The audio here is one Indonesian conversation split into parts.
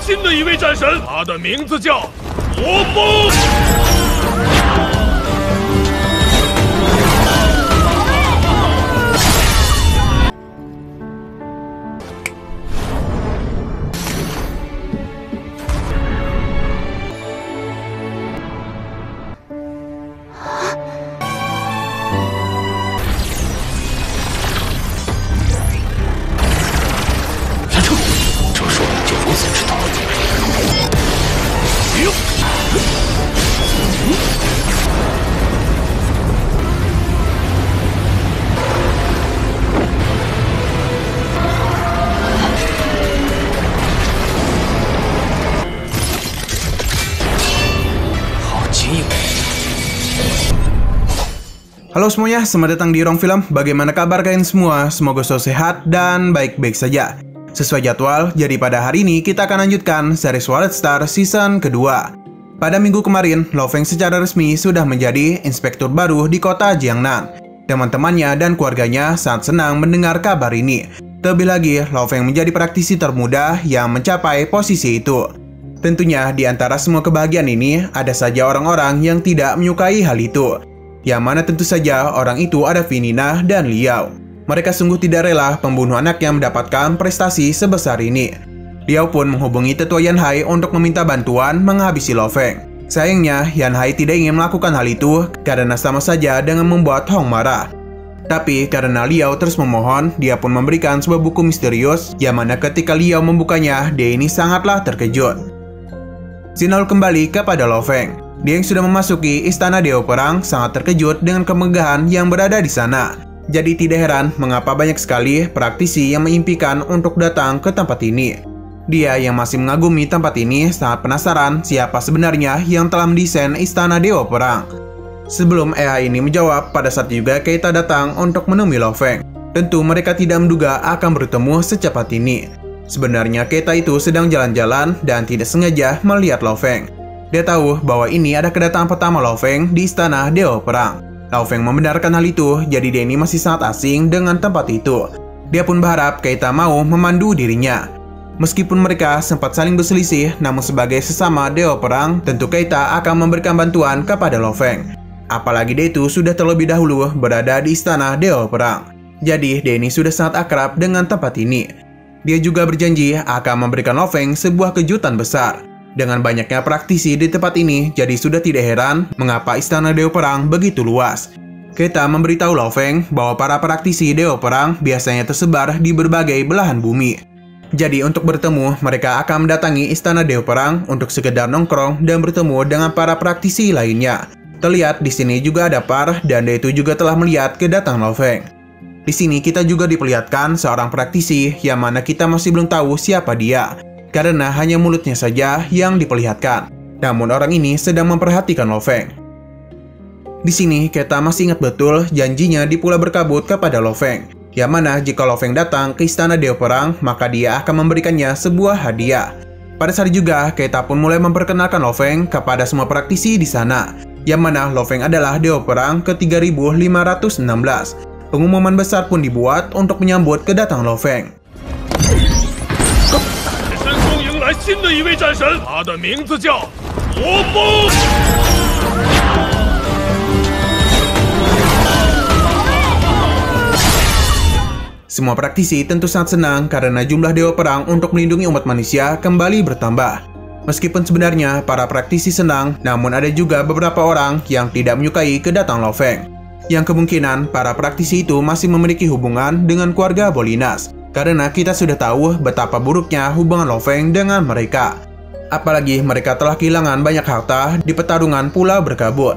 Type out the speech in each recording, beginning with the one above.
新的一位战神，他的名字叫魔风。Halo semuanya, selamat datang di Rong Film. Bagaimana kabar kalian semua? Semoga selalu sehat dan baik-baik saja. Sesuai jadwal, jadi pada hari ini kita akan lanjutkan series Wallet Star season kedua. Pada minggu kemarin, Lo Feng secara resmi sudah menjadi inspektur baru di kota Jiangnan. Teman-temannya dan keluarganya sangat senang mendengar kabar ini. Terlebih lagi, Lo Feng menjadi praktisi termuda yang mencapai posisi itu. Tentunya di antara semua kebahagiaan ini, ada saja orang-orang yang tidak menyukai hal itu. Yang mana tentu saja orang itu ada Vinina dan Liao. Mereka sungguh tidak rela pembunuh anaknya mendapatkan prestasi sebesar ini. Liao pun menghubungi tetua Yan Hai untuk meminta bantuan menghabisi Lo Feng. Sayangnya, Yan Hai tidak ingin melakukan hal itu karena sama saja dengan membuat Hong marah. Tapi karena Liao terus memohon, dia pun memberikan sebuah buku misterius yang mana ketika Liao membukanya, dia ini sangatlah terkejut. Zinal kembali kepada Lo Feng. Dia yang sudah memasuki istana Dewa Perang sangat terkejut dengan kemegahan yang berada di sana. Jadi tidak heran mengapa banyak sekali praktisi yang mengimpikan untuk datang ke tempat ini. Dia yang masih mengagumi tempat ini sangat penasaran siapa sebenarnya yang telah mendesain istana Dewa Perang. Sebelum EA ini menjawab, pada saat juga Keita datang untuk menemui Lo Feng. Tentu mereka tidak menduga akan bertemu secepat ini. Sebenarnya Keita itu sedang jalan-jalan dan tidak sengaja melihat Lo Feng. Dia tahu bahwa ini ada kedatangan pertama Lo Feng di istana Dewa Perang. Lo Feng membenarkan hal itu, jadi ini masih sangat asing dengan tempat itu. Dia pun berharap Keita mau memandu dirinya. Meskipun mereka sempat saling berselisih, namun sebagai sesama Dewa Perang, tentu Keita akan memberikan bantuan kepada Lo Feng. Apalagi dia itu sudah terlebih dahulu berada di istana Dewa Perang. Jadi, ini sudah sangat akrab dengan tempat ini. Dia juga berjanji akan memberikan Lo Feng sebuah kejutan besar. Dengan banyaknya praktisi di tempat ini, jadi sudah tidak heran mengapa Istana Dewa Perang begitu luas. Kita memberitahu Lo Feng bahwa para praktisi Dewa Perang biasanya tersebar di berbagai belahan bumi. Jadi untuk bertemu, mereka akan mendatangi Istana Dewa Perang untuk sekedar nongkrong dan bertemu dengan para praktisi lainnya. Terlihat di sini juga ada Par dan itu juga telah melihat kedatangan Lo Feng. Di sini kita juga diperlihatkan seorang praktisi yang mana kita masih belum tahu siapa dia karena hanya mulutnya saja yang diperlihatkan. Namun orang ini sedang memperhatikan Lo Feng. Di sini, kita masih ingat betul janjinya di Pula Berkabut kepada Lo Feng. Yang mana jika Lo Feng datang ke Istana Dewa Perang, maka dia akan memberikannya sebuah hadiah. Pada saat juga, Keita pun mulai memperkenalkan Lo Feng kepada semua praktisi di sana. Yang mana Lo Feng adalah Dewa Perang ke-3516. Pengumuman besar pun dibuat untuk menyambut kedatangan Lo 新的一位战神，他的名字叫魔风。 Semua praktisi tentu sangat senang karena jumlah dewa perang untuk melindungi umat manusia kembali bertambah. Meskipun sebenarnya para praktisi senang, namun ada juga beberapa orang yang tidak menyukai kedatangan Lo Feng. Yang kemungkinan para praktisi itu masih memiliki hubungan dengan keluarga Bolinas. karena kita sudah tahu betapa buruknya hubungan Lo Feng dengan mereka. Apalagi mereka telah kehilangan banyak harta di pertarungan Pulau Berkabut.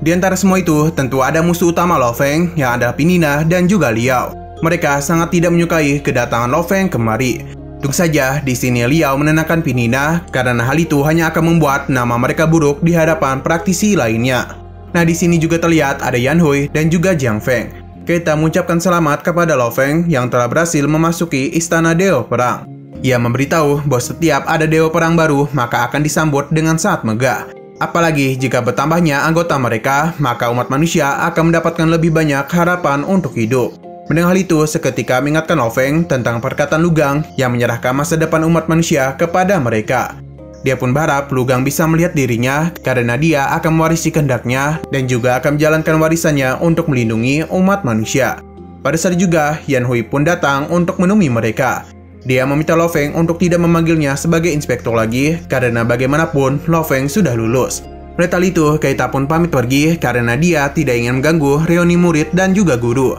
Di antara semua itu, tentu ada musuh utama Lo Feng yang ada Pinina dan juga Liao. Mereka sangat tidak menyukai kedatangan Lo Feng kemari. Tentu saja, di sini Liao menenangkan Pinina karena hal itu hanya akan membuat nama mereka buruk di hadapan praktisi lainnya. Nah, di sini juga terlihat ada Yan Hui dan juga Jiang Feng. Kita mengucapkan selamat kepada Lo Feng yang telah berhasil memasuki Istana Dewa Perang. Ia memberitahu bahwa setiap ada Dewa Perang baru, maka akan disambut dengan sangat megah. Apalagi jika bertambahnya anggota mereka, maka umat manusia akan mendapatkan lebih banyak harapan untuk hidup. Mendengar hal itu, seketika mengingatkan Lo Feng tentang perkataan Lugang yang menyerahkan masa depan umat manusia kepada mereka. Dia pun berharap Lugang bisa melihat dirinya karena dia akan mewarisi kehendaknya dan juga akan menjalankan warisannya untuk melindungi umat manusia. Pada saat juga, Yan Hui pun datang untuk menemui mereka. Dia meminta Lo Feng untuk tidak memanggilnya sebagai inspektor lagi karena bagaimanapun Lo Feng sudah lulus. Melihat itu, Keita pun pamit pergi karena dia tidak ingin mengganggu reuni murid dan juga guru.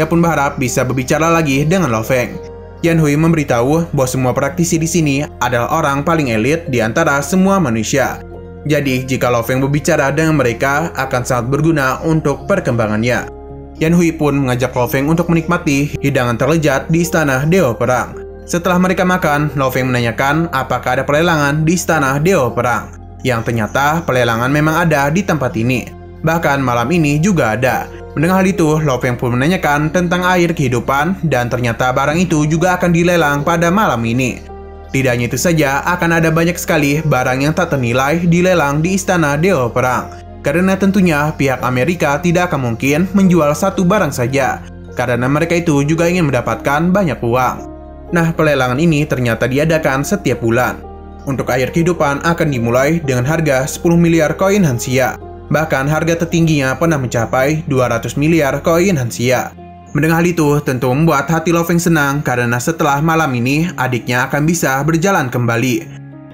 Ia pun berharap bisa berbicara lagi dengan Lo Feng. Yan Hui memberitahu bahwa semua praktisi di sini adalah orang paling elit di antara semua manusia. Jadi, jika Lo Feng berbicara dengan mereka akan sangat berguna untuk perkembangannya. Yan Hui pun mengajak Lo Feng untuk menikmati hidangan terlejat di istana Dewa Perang. Setelah mereka makan, Lo Feng menanyakan apakah ada pelelangan di istana Dewa Perang. Yang ternyata pelelangan memang ada di tempat ini. Bahkan malam ini juga ada. Mendengar hal itu, Lo Feng pun menanyakan tentang air kehidupan dan ternyata barang itu juga akan dilelang pada malam ini. Tidak hanya itu saja, akan ada banyak sekali barang yang tak ternilai dilelang di Istana Dewa Perang. Karena tentunya pihak Amerika tidak akan mungkin menjual satu barang saja, karena mereka itu juga ingin mendapatkan banyak uang. Nah, pelelangan ini ternyata diadakan setiap bulan. Untuk air kehidupan akan dimulai dengan harga 10 miliar koin Hansia. Bahkan harga tertingginya pernah mencapai 200 miliar koin Hansia. Mendengar hal itu tentu membuat hati Loveng senang karena setelah malam ini adiknya akan bisa berjalan kembali.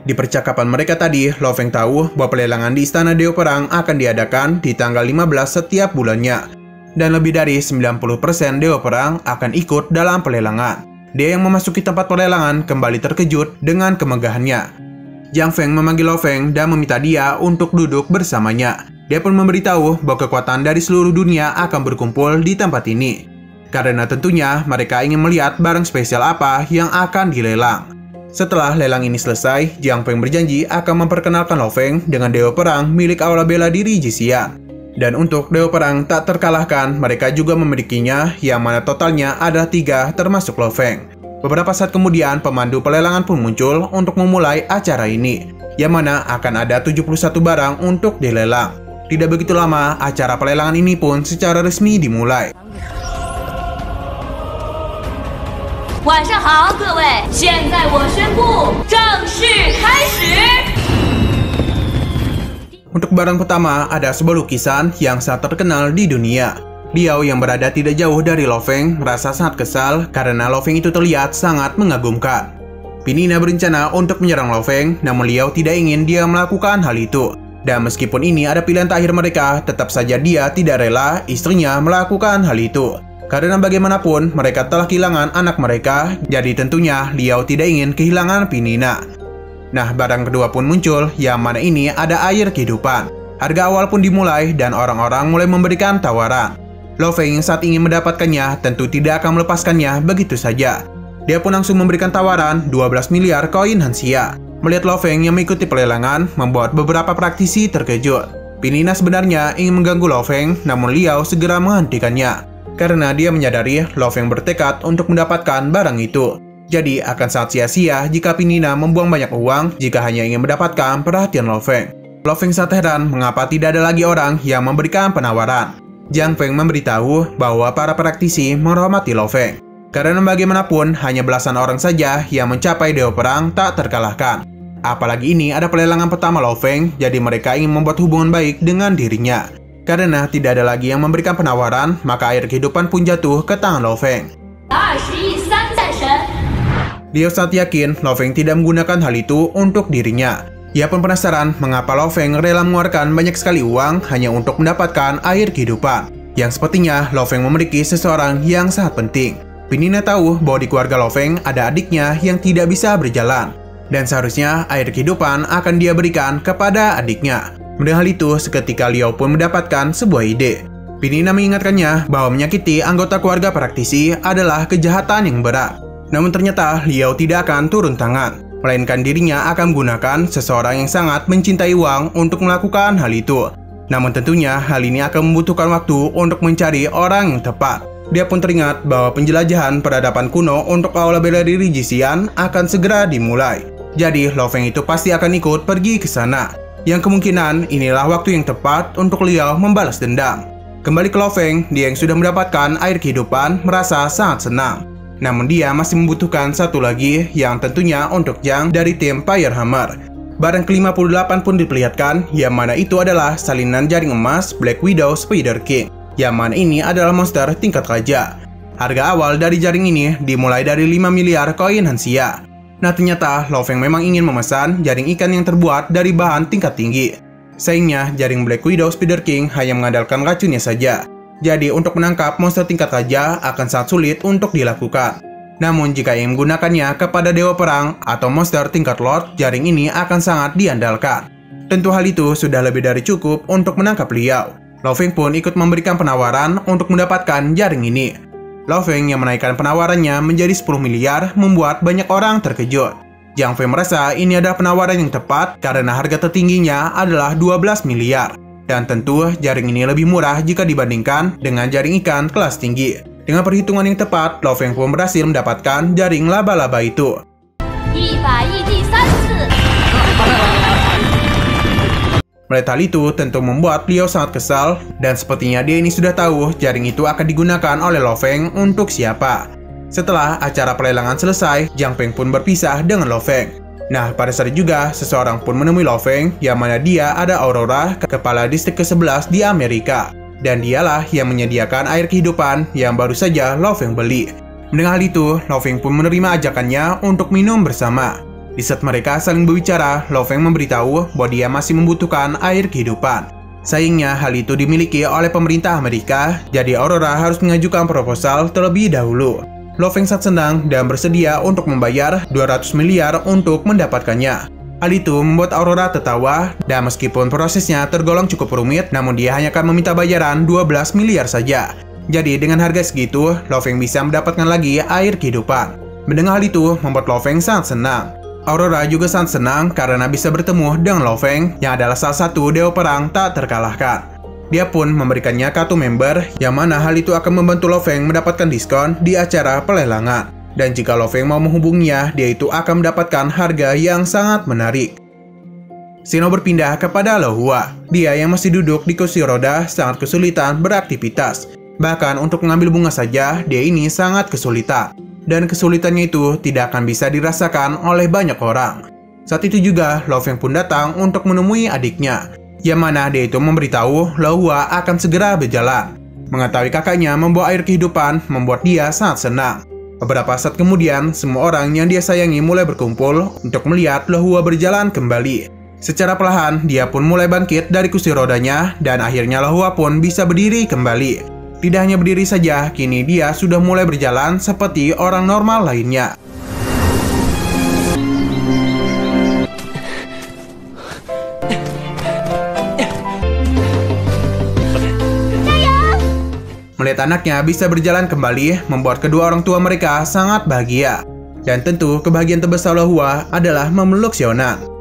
Di percakapan mereka tadi, Loveng tahu bahwa pelelangan di Istana Dewa Perang akan diadakan di tanggal 15 setiap bulannya. Dan lebih dari 90% Dewa Perang akan ikut dalam pelelangan. Dia yang memasuki tempat pelelangan kembali terkejut dengan kemegahannya. Jiang Feng memanggil Lo Feng dan meminta dia untuk duduk bersamanya. Dia pun memberitahu bahwa kekuatan dari seluruh dunia akan berkumpul di tempat ini. Karena tentunya mereka ingin melihat barang spesial apa yang akan dilelang. Setelah lelang ini selesai, Jiang Feng berjanji akan memperkenalkan Lo Feng dengan Dewa Perang milik Aula Bela Diri Jisian. Dan untuk Dewa Perang tak terkalahkan, mereka juga memilikinya yang mana totalnya ada tiga termasuk Lo Feng. Beberapa saat kemudian, pemandu pelelangan pun muncul untuk memulai acara ini, yang mana akan ada 71 barang untuk dilelang. Tidak begitu lama, acara pelelangan ini pun secara resmi dimulai. Untuk barang pertama, ada sebuah lukisan yang sangat terkenal di dunia. Liao yang berada tidak jauh dari Lo Feng merasa sangat kesal karena Lo Feng itu terlihat sangat mengagumkan. Pinina berencana untuk menyerang Lo Feng, namun Liao tidak ingin dia melakukan hal itu. Dan meskipun ini ada pilihan terakhir mereka, tetap saja dia tidak rela istrinya melakukan hal itu. Karena bagaimanapun mereka telah kehilangan anak mereka, jadi tentunya Liao tidak ingin kehilangan Pinina. Nah, barang kedua pun muncul, yang mana ini ada air kehidupan. Harga awal pun dimulai dan orang-orang mulai memberikan tawaran. Lo Feng saat ingin mendapatkannya tentu tidak akan melepaskannya begitu saja. Dia pun langsung memberikan tawaran 12 miliar koin Hansia. Melihat Lo Feng yang mengikuti pelelangan, membuat beberapa praktisi terkejut. Pinina sebenarnya ingin mengganggu Lo Feng, namun Liao segera menghentikannya. Karena dia menyadari Lo Feng bertekad untuk mendapatkan barang itu. Jadi akan sangat sia-sia jika Pinina membuang banyak uang jika hanya ingin mendapatkan perhatian Lo Feng. Lo Feng sangat heran mengapa tidak ada lagi orang yang memberikan penawaran. Jiang Feng memberitahu bahwa para praktisi menghormati Lo Feng. Karena bagaimanapun hanya belasan orang saja yang mencapai Dewa Perang tak terkalahkan. Apalagi ini ada pelelangan pertama Lo Feng, jadi mereka ingin membuat hubungan baik dengan dirinya. Karena tidak ada lagi yang memberikan penawaran, maka air kehidupan pun jatuh ke tangan Lo Feng. Dia sangat yakin Lo Feng tidak menggunakan hal itu untuk dirinya. Ia pun penasaran mengapa Lo Feng rela mengeluarkan banyak sekali uang hanya untuk mendapatkan air kehidupan. Yang sepertinya Lo Feng memiliki seseorang yang sangat penting. Pinina tahu bahwa di keluarga Lo Feng ada adiknya yang tidak bisa berjalan dan seharusnya air kehidupan akan dia berikan kepada adiknya. Mendengar hal itu, seketika Liao pun mendapatkan sebuah ide. Pinina mengingatkannya bahwa menyakiti anggota keluarga praktisi adalah kejahatan yang berat. Namun ternyata Liao tidak akan turun tangan, melainkan dirinya akan menggunakan seseorang yang sangat mencintai uang untuk melakukan hal itu. Namun tentunya hal ini akan membutuhkan waktu untuk mencari orang yang tepat. Dia pun teringat bahwa penjelajahan peradaban kuno untuk aula bela diri Jisian akan segera dimulai. Jadi, Lo Feng itu pasti akan ikut pergi ke sana. Yang kemungkinan inilah waktu yang tepat untuk Liao membalas dendam. Kembali ke Lo Feng, dia yang sudah mendapatkan air kehidupan merasa sangat senang. Namun dia masih membutuhkan satu lagi yang tentunya untuk Jiang dari tim Firehammer. Barang ke-58 pun diperlihatkan, yang mana itu adalah salinan jaring emas Black Widow Spider King. Yang mana ini adalah monster tingkat raja. Harga awal dari jaring ini dimulai dari 5 miliar koin Hansia. Nah ternyata Lo Feng memang ingin memesan jaring ikan yang terbuat dari bahan tingkat tinggi. Sayangnya, jaring Black Widow Spider King hanya mengandalkan racunnya saja. Jadi, untuk menangkap monster tingkat raja akan sangat sulit untuk dilakukan. Namun, jika ingin menggunakannya kepada dewa perang atau monster tingkat lord, jaring ini akan sangat diandalkan. Tentu hal itu sudah lebih dari cukup untuk menangkap Liao. Loving pun ikut memberikan penawaran untuk mendapatkan jaring ini. Loving yang menaikkan penawarannya menjadi 10 miliar membuat banyak orang terkejut. Jiang Fei merasa ini adalah penawaran yang tepat karena harga tertingginya adalah 12 miliar. Dan tentu jaring ini lebih murah jika dibandingkan dengan jaring ikan kelas tinggi. Dengan perhitungan yang tepat, Lo Feng pun berhasil mendapatkan jaring laba-laba itu. Melihat hal itu tentu membuat Liao sangat kesal dan sepertinya dia ini sudah tahu jaring itu akan digunakan oleh Lo Feng untuk siapa. Setelah acara pelelangan selesai, Jiang Peng pun berpisah dengan Lo Feng. Nah, pada saat juga, seseorang pun menemui Lo Feng, yang mana dia ada Aurora, kepala distrik ke-11 di Amerika. Dan dialah yang menyediakan air kehidupan yang baru saja Lo Feng beli. Mendengar hal itu, Lo Feng pun menerima ajakannya untuk minum bersama. Di saat mereka saling berbicara, Lo Feng memberitahu bahwa dia masih membutuhkan air kehidupan. Sayangnya, hal itu dimiliki oleh pemerintah Amerika, jadi Aurora harus mengajukan proposal terlebih dahulu. Lo Feng sangat senang dan bersedia untuk membayar 200 miliar untuk mendapatkannya. Hal itu membuat Aurora tertawa dan meskipun prosesnya tergolong cukup rumit, namun dia hanya akan meminta bayaran 12 miliar saja. Jadi dengan harga segitu, Lo Feng bisa mendapatkan lagi air kehidupan. Mendengar hal itu membuat Lo Feng sangat senang. Aurora juga sangat senang karena bisa bertemu dengan Lo Feng yang adalah salah satu dewa perang tak terkalahkan. Dia pun memberikannya kartu member, yang mana hal itu akan membantu Lo Feng mendapatkan diskon di acara pelelangan. Dan jika Lo Feng mau menghubunginya, dia itu akan mendapatkan harga yang sangat menarik. Sino berpindah kepada Lohua. Dia yang masih duduk di kursi roda sangat kesulitan beraktivitas. Bahkan untuk mengambil bunga saja, dia ini sangat kesulitan. Dan kesulitannya itu tidak akan bisa dirasakan oleh banyak orang. Saat itu juga, Lo Feng pun datang untuk menemui adiknya, yang mana dia itu memberitahu Lahua akan segera berjalan. Mengetahui kakaknya membawa air kehidupan membuat dia sangat senang. Beberapa saat kemudian, semua orang yang dia sayangi mulai berkumpul untuk melihat Lahua berjalan kembali. Secara perlahan, dia pun mulai bangkit dari kursi rodanya dan akhirnya Lahua pun bisa berdiri kembali. Tidak hanya berdiri saja, kini dia sudah mulai berjalan seperti orang normal lainnya. Melihat anaknya bisa berjalan kembali, membuat kedua orang tua mereka sangat bahagia. Dan tentu kebahagiaan terbesar Lohua adalah memeluk Xiaonan.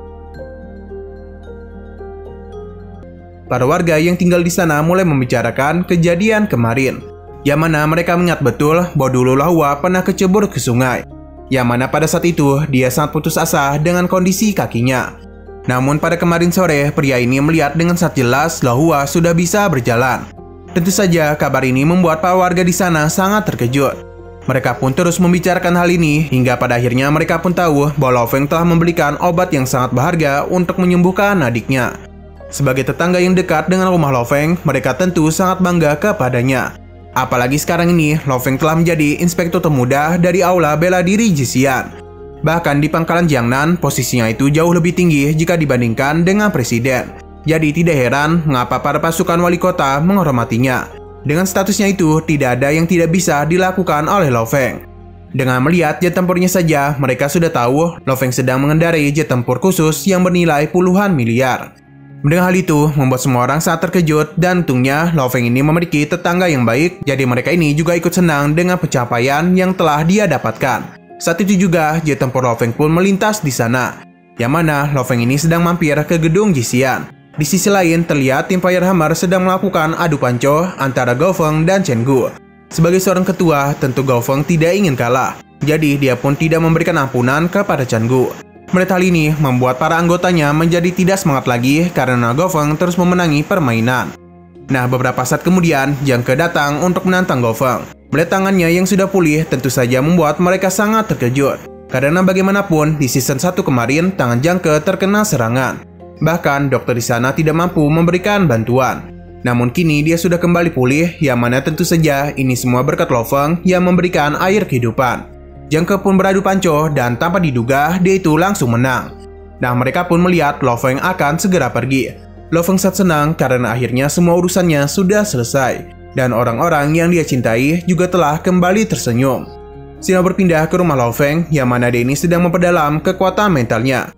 Para warga yang tinggal di sana mulai membicarakan kejadian kemarin. Yang mana mereka mengingat betul bahwa dulu Lahua pernah kecebur ke sungai. Yang mana pada saat itu dia sangat putus asa dengan kondisi kakinya. Namun pada kemarin sore, pria ini melihat dengan sangat jelas Lahua sudah bisa berjalan. Tentu saja kabar ini membuat para warga di sana sangat terkejut. Mereka pun terus membicarakan hal ini hingga pada akhirnya mereka pun tahu bahwa Lo Feng telah membelikan obat yang sangat berharga untuk menyembuhkan adiknya. Sebagai tetangga yang dekat dengan rumah Lo Feng, mereka tentu sangat bangga kepadanya. Apalagi sekarang ini, Lo Feng telah menjadi inspektur termuda dari aula bela diri Jisian. Bahkan di pangkalan Jiangnan, posisinya itu jauh lebih tinggi jika dibandingkan dengan presiden. Jadi tidak heran mengapa para pasukan wali kota menghormatinya. Dengan statusnya itu, tidak ada yang tidak bisa dilakukan oleh Lo Feng. Dengan melihat jet tempurnya saja, mereka sudah tahu Lo Feng sedang mengendarai jet tempur khusus yang bernilai puluhan miliar. Mendengar hal itu, membuat semua orang sangat terkejut dan untungnya Lo Feng ini memiliki tetangga yang baik, jadi mereka ini juga ikut senang dengan pencapaian yang telah dia dapatkan. Saat itu juga, jet tempur Lo Feng pun melintas di sana, yang mana Lo Feng ini sedang mampir ke gedung Jisian. Di sisi lain, terlihat tim Firehammer sedang melakukan adu panco antara Gao Feng dan Chen Gu. Sebagai seorang ketua, tentu Gao Feng tidak ingin kalah. Jadi, dia pun tidak memberikan ampunan kepada Chen Gu. Melihat ini membuat para anggotanya menjadi tidak semangat lagi karena Gao Feng terus memenangi permainan. Nah, beberapa saat kemudian, Jiang Ke datang untuk menantang Go Feng. Melihat tangannya yang sudah pulih tentu saja membuat mereka sangat terkejut. Karena bagaimanapun, di season 1 kemarin, tangan Jiang Ke terkena serangan. Bahkan, dokter di sana tidak mampu memberikan bantuan. Namun kini dia sudah kembali pulih, yang mana tentu saja ini semua berkat Lo Feng yang memberikan air kehidupan. Jiang Ke pun beradu panco dan tanpa diduga dia itu langsung menang. Nah mereka pun melihat Lo Feng akan segera pergi. Lo Feng sangat senang karena akhirnya semua urusannya sudah selesai. Dan orang-orang yang dia cintai juga telah kembali tersenyum. Sina berpindah ke rumah Lo Feng yang mana dia ini sedang memperdalam kekuatan mentalnya.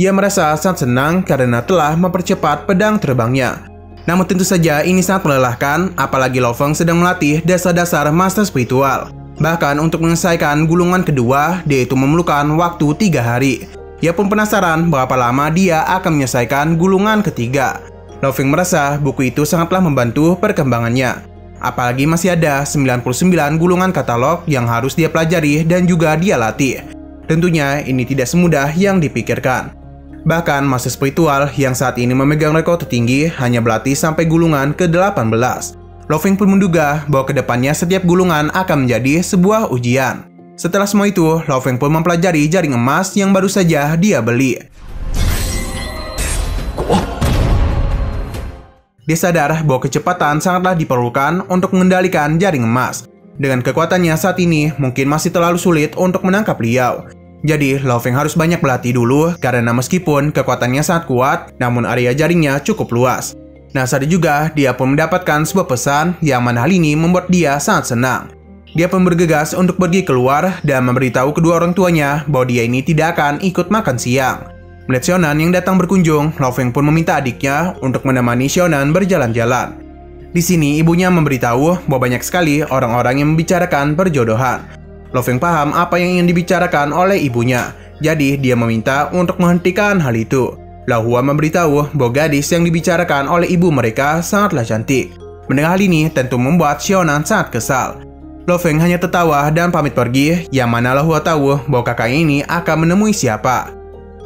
Ia merasa sangat senang karena telah mempercepat pedang terbangnya. Namun tentu saja ini sangat melelahkan, apalagi Lo Feng sedang melatih dasar-dasar master spiritual. Bahkan untuk menyelesaikan gulungan kedua, dia itu memerlukan waktu tiga hari. Ia pun penasaran berapa lama dia akan menyelesaikan gulungan ketiga. Lo Feng merasa buku itu sangatlah membantu perkembangannya. Apalagi masih ada 99 gulungan katalog yang harus dia pelajari dan juga dia latih. Tentunya ini tidak semudah yang dipikirkan. Bahkan Master Spiritual yang saat ini memegang rekor tertinggi hanya berlatih sampai gulungan ke-18. Loving pun menduga bahwa ke depannya setiap gulungan akan menjadi sebuah ujian. Setelah semua itu, Loving pun mempelajari jaring emas yang baru saja dia beli. Dia sadar bahwa kecepatan sangatlah diperlukan untuk mengendalikan jaring emas. Dengan kekuatannya saat ini, mungkin masih terlalu sulit untuk menangkap Liao. Jadi, Loving harus banyak berlatih dulu karena meskipun kekuatannya sangat kuat, namun area jaringnya cukup luas. Nah, saat juga dia pun mendapatkan sebuah pesan yang mana hal ini membuat dia sangat senang. Dia pun bergegas untuk pergi keluar dan memberitahu kedua orang tuanya bahwa dia ini tidak akan ikut makan siang. Melihat Xiaonan yang datang berkunjung, Loving pun meminta adiknya untuk menemani Xiaonan berjalan-jalan. Di sini ibunya memberitahu bahwa banyak sekali orang-orang yang membicarakan perjodohan. Loving paham apa yang ingin dibicarakan oleh ibunya, jadi dia meminta untuk menghentikan hal itu. Lahua memberitahu bahwa gadis yang dibicarakan oleh ibu mereka sangatlah cantik. Mendengar hal ini tentu membuat Xiaonan sangat kesal. Loveng hanya tertawa dan pamit pergi, yang mana Lahua tahu bahwa kakaknya ini akan menemui siapa.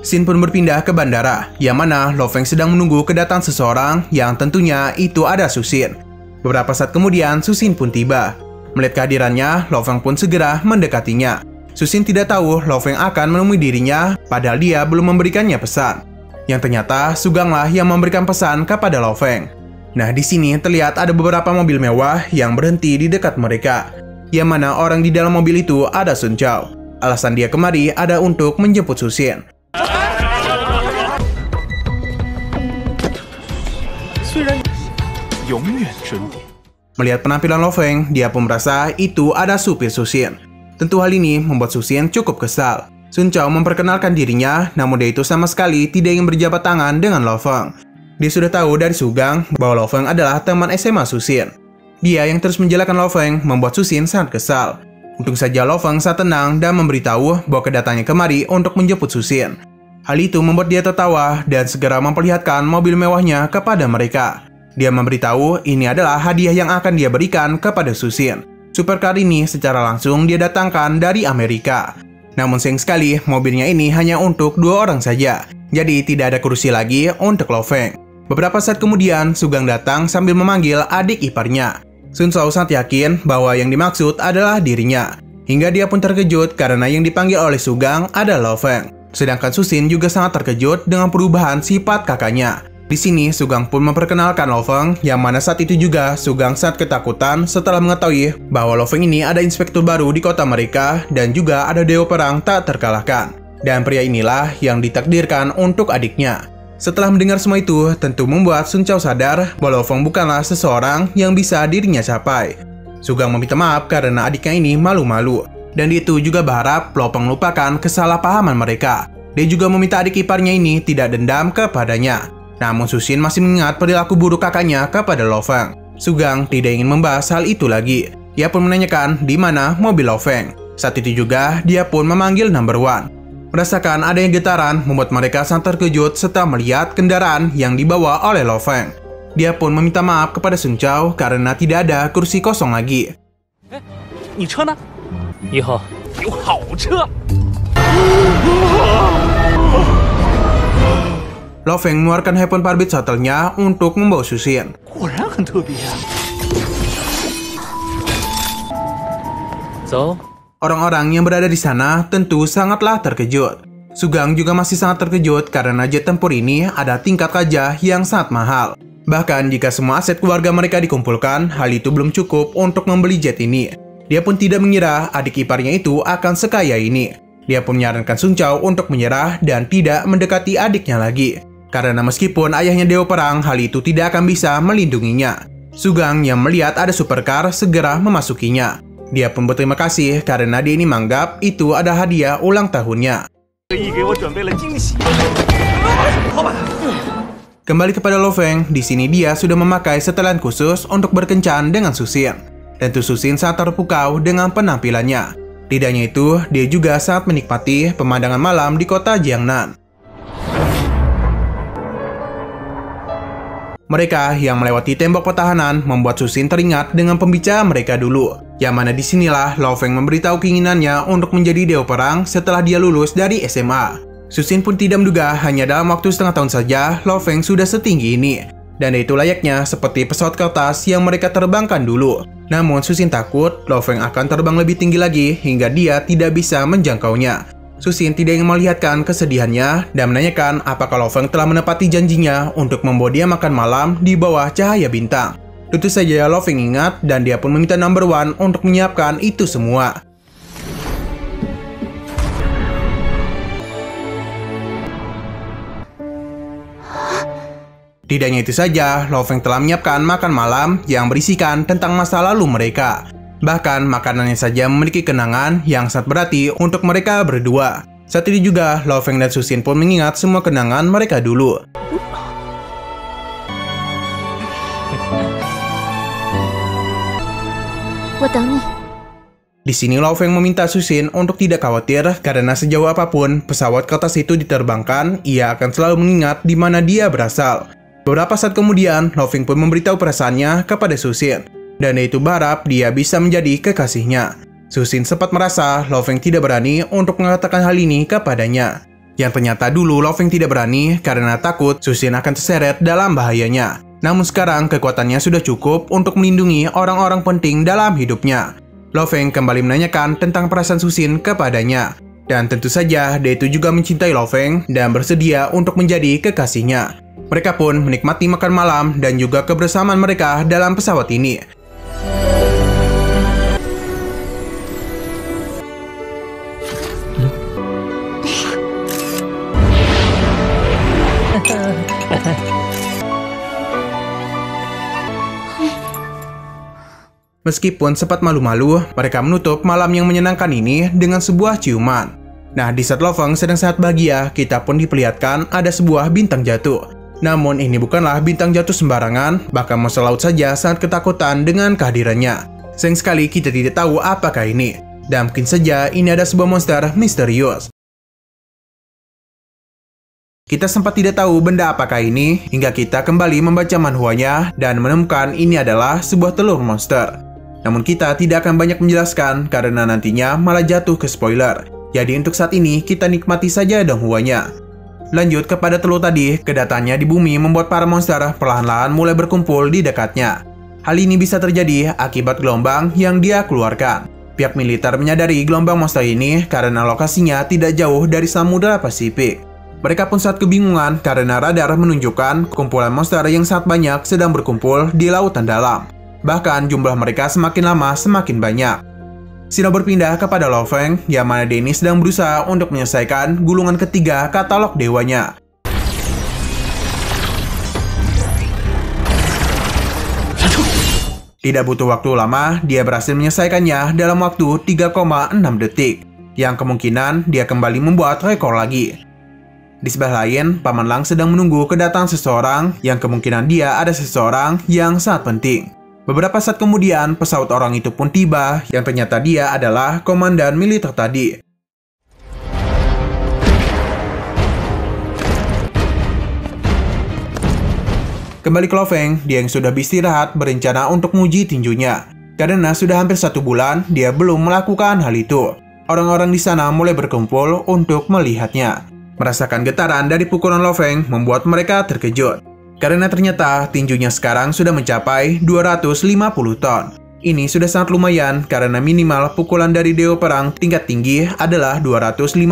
Sin pun berpindah ke bandara, yang mana Loveng sedang menunggu kedatangan seseorang yang tentunya itu ada Susin. Beberapa saat kemudian, Susin pun tiba. Melihat kehadirannya, Loveng pun segera mendekatinya. Susin tidak tahu Loveng akan menemui dirinya, padahal dia belum memberikannya pesan. Yang ternyata Suganglah yang memberikan pesan kepada Loveng. Nah, di sini terlihat ada beberapa mobil mewah yang berhenti di dekat mereka. Yang mana orang di dalam mobil itu ada Sun Chao. Alasan dia kemari ada untuk menjemput Susin. Melihat penampilan Lo Feng, dia pun merasa itu ada supir Susin. Tentu hal ini membuat Susin cukup kesal. Sun Chao memperkenalkan dirinya, namun dia itu sama sekali tidak ingin berjabat tangan dengan Lo Feng. Dia sudah tahu dari Sugang bahwa Lo Feng adalah teman SMA Susin. Dia yang terus menjelaskan Lo Feng membuat Susin sangat kesal. Untung saja Lo Feng saat tenang dan memberitahu bahwa kedatangannya kemari untuk menjemput Susin. Hal itu membuat dia tertawa dan segera memperlihatkan mobil mewahnya kepada mereka. Dia memberitahu ini adalah hadiah yang akan dia berikan kepada Susin. Supercar ini secara langsung dia datangkan dari Amerika. Namun sayang sekali, mobilnya ini hanya untuk dua orang saja. Jadi tidak ada kursi lagi untuk Lo Feng. Beberapa saat kemudian, Sugang datang sambil memanggil adik iparnya. Sun Shao sangat yakin bahwa yang dimaksud adalah dirinya. Hingga dia pun terkejut karena yang dipanggil oleh Sugang adalah Lo Feng. Sedangkan Susin juga sangat terkejut dengan perubahan sifat kakaknya. Di sini, Sugang pun memperkenalkan Loveng, yang mana saat itu juga Sugang sangat ketakutan setelah mengetahui bahwa Loveng ini ada inspektur baru di kota mereka dan juga ada dewa perang tak terkalahkan. Dan pria inilah yang ditakdirkan untuk adiknya. Setelah mendengar semua itu, tentu membuat Sun Chao sadar bahwa Loveng bukanlah seseorang yang bisa dirinya capai. Sugang meminta maaf karena adiknya ini malu-malu. Dan itu juga berharap Loveng melupakan kesalahpahaman mereka. Dia juga meminta adik iparnya ini tidak dendam kepadanya. Namun Susin masih mengingat perilaku buruk kakaknya kepada Loveng. Sugang tidak ingin membahas hal itu lagi. Ia pun menanyakan di mana mobil Loveng. Saat itu juga, dia pun memanggil number one. Merasakan adanya getaran membuat mereka sangat terkejut setelah melihat kendaraan yang dibawa oleh Loveng. Dia pun meminta maaf kepada Sun Chao karena tidak ada kursi kosong lagi. Eh, 你车呢？以后有好车。 Lo Feng mengeluarkan handphone Parbit shuttle-nya untuk membawa Susin. Orang-orang yang berada di sana tentu sangatlah terkejut. Sugang juga masih sangat terkejut karena jet tempur ini ada tingkat kajah yang sangat mahal. Bahkan jika semua aset keluarga mereka dikumpulkan, hal itu belum cukup untuk membeli jet ini. Dia pun tidak mengira adik iparnya itu akan sekaya ini. Dia pun menyarankan Sung Chow untuk menyerah dan tidak mendekati adiknya lagi. Karena meskipun ayahnya Dewa Perang, hal itu tidak akan bisa melindunginya. Sugang yang melihat ada supercar segera memasukinya. Dia pun berterima kasih karena dia ini menganggap itu ada hadiah ulang tahunnya. Kembali kepada Lo Feng, di sini dia sudah memakai setelan khusus untuk berkencan dengan Susin. Tentu Susin sangat terpukau dengan penampilannya. Tidaknya itu, dia juga sangat menikmati pemandangan malam di kota Jiangnan. Mereka yang melewati tembok pertahanan membuat Susin teringat dengan pembicara mereka dulu. Yang mana di sinilah Lo Feng memberitahu keinginannya untuk menjadi dewa perang setelah dia lulus dari SMA. Susin pun tidak menduga hanya dalam waktu setengah tahun saja Lo Feng sudah setinggi ini. Dan itu layaknya seperti pesawat kertas yang mereka terbangkan dulu. Namun Susin takut Lo Feng akan terbang lebih tinggi lagi hingga dia tidak bisa menjangkaunya. Susin tidak ingin melihatkan kesedihannya dan menanyakan apakah Lo Feng telah menepati janjinya untuk membawa dia makan malam di bawah cahaya bintang. Tentu saja Lo Feng ingat dan dia pun meminta number one untuk menyiapkan itu semua. Tidak hanya itu saja, Lo Feng telah menyiapkan makan malam yang berisikan tentang masa lalu mereka. Bahkan makanannya saja memiliki kenangan yang sangat berarti untuk mereka berdua. Saat ini juga, Lo Feng dan Susin pun mengingat semua kenangan mereka dulu. Di sini Lo Feng meminta Susin untuk tidak khawatir karena sejauh apa pun pesawat kertas itu diterbangkan, ia akan selalu mengingat di mana dia berasal. Beberapa saat kemudian, Lo Feng pun memberitahu perasaannya kepada Susin, dan itu berharap dia bisa menjadi kekasihnya. Susin sempat merasa Lo Feng tidak berani untuk mengatakan hal ini kepadanya. Yang ternyata dulu Lo Feng tidak berani karena takut Susin akan terseret dalam bahayanya. Namun sekarang kekuatannya sudah cukup untuk melindungi orang-orang penting dalam hidupnya. Lo Feng kembali menanyakan tentang perasaan Susin kepadanya. Dan tentu saja dia itu juga mencintai Lo Feng dan bersedia untuk menjadi kekasihnya. Mereka pun menikmati makan malam dan juga kebersamaan mereka dalam pesawat ini. Meskipun sempat malu-malu, mereka menutup malam yang menyenangkan ini dengan sebuah ciuman. Nah, di saat Lo Feng sedang sangat bahagia, kita pun diperlihatkan ada sebuah bintang jatuh. Namun ini bukanlah bintang jatuh sembarangan, bahkan monster laut saja sangat ketakutan dengan kehadirannya. Sayang sekali kita tidak tahu apakah ini. Dan mungkin saja ini ada sebuah monster misterius. Kita sempat tidak tahu benda apakah ini hingga kita kembali membaca manhwanya dan menemukan ini adalah sebuah telur monster. Namun kita tidak akan banyak menjelaskan karena nantinya malah jatuh ke spoiler. Jadi untuk saat ini kita nikmati saja donghuanya. Lanjut kepada telur tadi, kedatangannya di bumi membuat para monster perlahan-lahan mulai berkumpul di dekatnya. Hal ini bisa terjadi akibat gelombang yang dia keluarkan. Pihak militer menyadari gelombang monster ini karena lokasinya tidak jauh dari Samudra Pasifik. Mereka pun saat kebingungan karena radar menunjukkan kumpulan monster yang sangat banyak sedang berkumpul di lautan dalam. Bahkan jumlah mereka semakin lama semakin banyak. Sino berpindah kepada Lo Feng, yang mana Denny sedang berusaha untuk menyelesaikan gulungan ketiga katalog dewanya. Tidak butuh waktu lama, dia berhasil menyelesaikannya dalam waktu 3,6 detik, yang kemungkinan dia kembali membuat rekor lagi. Di sebelah lain, Paman Lang sedang menunggu kedatangan seseorang yang kemungkinan dia ada seseorang yang sangat penting. Beberapa saat kemudian, pesawat orang itu pun tiba yang ternyata dia adalah komandan militer tadi. Kembali ke Lo Feng, dia yang sudah beristirahat berencana untuk menguji tinjunya. Karena sudah hampir satu bulan, dia belum melakukan hal itu. Orang-orang di sana mulai berkumpul untuk melihatnya. Merasakan getaran dari pukulan Lo Feng membuat mereka terkejut. Karena ternyata tinjunya sekarang sudah mencapai 250 ton. Ini sudah sangat lumayan karena minimal pukulan dari Deo Perang tingkat tinggi adalah 256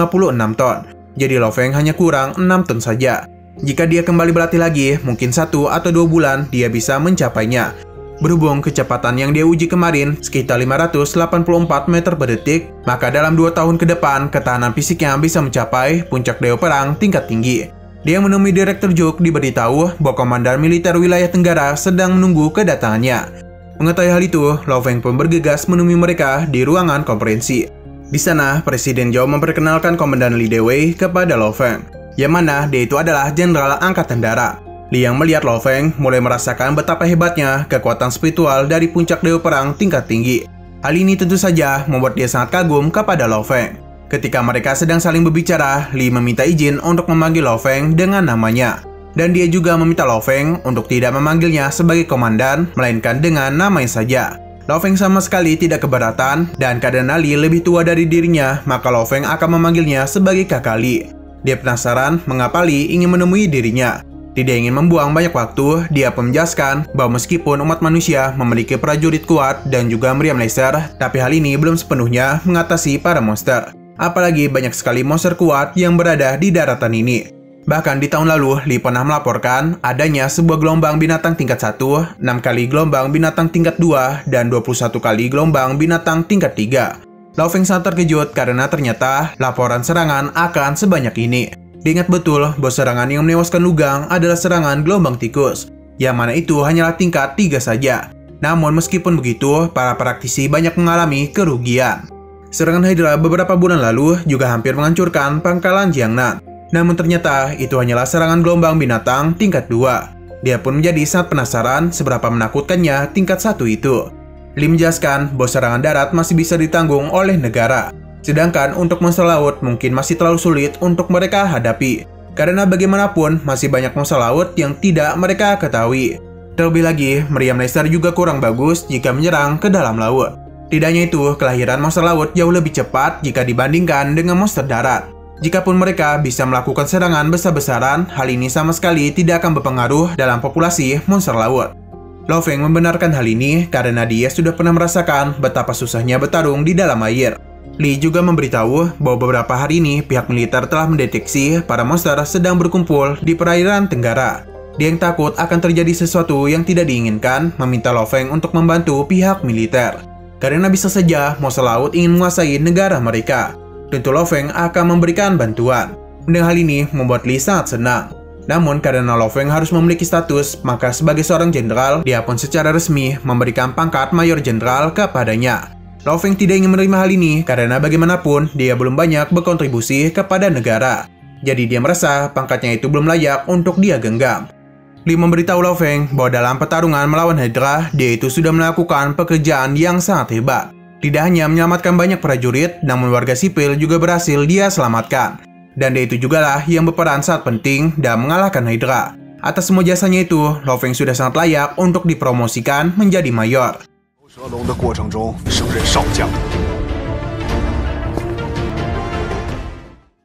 ton. Jadi Lo Feng hanya kurang 6 ton saja. Jika dia kembali berlatih lagi, mungkin satu atau dua bulan dia bisa mencapainya. Berhubung kecepatan yang dia uji kemarin sekitar 584 meter per detik, maka dalam 2 tahun ke depan ketahanan fisiknya bisa mencapai puncak Deo Perang tingkat tinggi. Dia menemui Direktur Juk diberitahu bahwa Komandan Militer Wilayah Tenggara sedang menunggu kedatangannya. Mengetahui hal itu, Lo Feng pun bergegas menemui mereka di ruangan konferensi. Di sana, Presiden Zhou memperkenalkan Komandan Li Dewei kepada Lo Feng, yang mana dia itu adalah Jenderal Angkatan Darat. Liang melihat Lo Feng mulai merasakan betapa hebatnya kekuatan spiritual dari puncak Dewa Perang tingkat tinggi. Hal ini tentu saja membuat dia sangat kagum kepada Lo Feng. Ketika mereka sedang saling berbicara, Li meminta izin untuk memanggil Lo Feng dengan namanya. Dan dia juga meminta Lo Feng untuk tidak memanggilnya sebagai komandan, melainkan dengan namanya saja. Lo Feng sama sekali tidak keberatan, dan karena Li lebih tua dari dirinya, maka Lo Feng akan memanggilnya sebagai kakak Li. Dia penasaran mengapa Li ingin menemui dirinya. Tidak ingin membuang banyak waktu, dia pun menjelaskan bahwa meskipun umat manusia memiliki prajurit kuat dan juga meriam laser, tapi hal ini belum sepenuhnya mengatasi para monster. Apalagi banyak sekali monster kuat yang berada di daratan ini. Bahkan di tahun lalu, Li pernah melaporkan adanya sebuah gelombang binatang tingkat 1, 6 kali gelombang binatang tingkat 2, dan 21 kali gelombang binatang tingkat 3. Lao Feng sangat terkejut karena ternyata laporan serangan akan sebanyak ini. Diingat betul bahwa serangan yang menewaskan Lugang adalah serangan gelombang tikus, yang mana itu hanyalah tingkat 3 saja. Namun meskipun begitu, para praktisi banyak mengalami kerugian. Serangan Hydra beberapa bulan lalu juga hampir menghancurkan pangkalan Jiangnan. Namun ternyata itu hanyalah serangan gelombang binatang tingkat 2. Dia pun menjadi sangat penasaran seberapa menakutkannya tingkat satu itu. Lim menjelaskan bahwa serangan darat masih bisa ditanggung oleh negara, Sedangkan untuk monster laut mungkin masih terlalu sulit untuk mereka hadapi, karena bagaimanapun masih banyak monster laut yang tidak mereka ketahui. Terlebih lagi, meriam laser juga kurang bagus jika menyerang ke dalam laut. Tidak hanya itu, kelahiran monster laut jauh lebih cepat jika dibandingkan dengan monster darat. Jikapun mereka bisa melakukan serangan besar-besaran, hal ini sama sekali tidak akan berpengaruh dalam populasi monster laut. Loveng membenarkan hal ini karena dia sudah pernah merasakan betapa susahnya bertarung di dalam air. Lee juga memberitahu bahwa beberapa hari ini pihak militer telah mendeteksi para monster sedang berkumpul di perairan Tenggara. Dia yang takut akan terjadi sesuatu yang tidak diinginkan meminta Lo Feng untuk membantu pihak militer. Karena bisa saja monster laut ingin menguasai negara mereka. Tentu Lo Feng akan memberikan bantuan. Mendengar hal ini membuat Lee sangat senang. Namun karena Lo Feng harus memiliki status, maka sebagai seorang jenderal, dia pun secara resmi memberikan pangkat mayor jenderal kepadanya. Lao Feng tidak ingin menerima hal ini karena bagaimanapun dia belum banyak berkontribusi kepada negara. Jadi dia merasa pangkatnya itu belum layak untuk dia genggam. Li memberitahu Lao Feng bahwa dalam pertarungan melawan Hydra, dia itu sudah melakukan pekerjaan yang sangat hebat. Tidak hanya menyelamatkan banyak prajurit, namun warga sipil juga berhasil dia selamatkan. Dan dia itu juga lah yang berperan sangat penting dan mengalahkan Hydra. Atas semua jasanya itu, Lao Feng sudah sangat layak untuk dipromosikan menjadi mayor.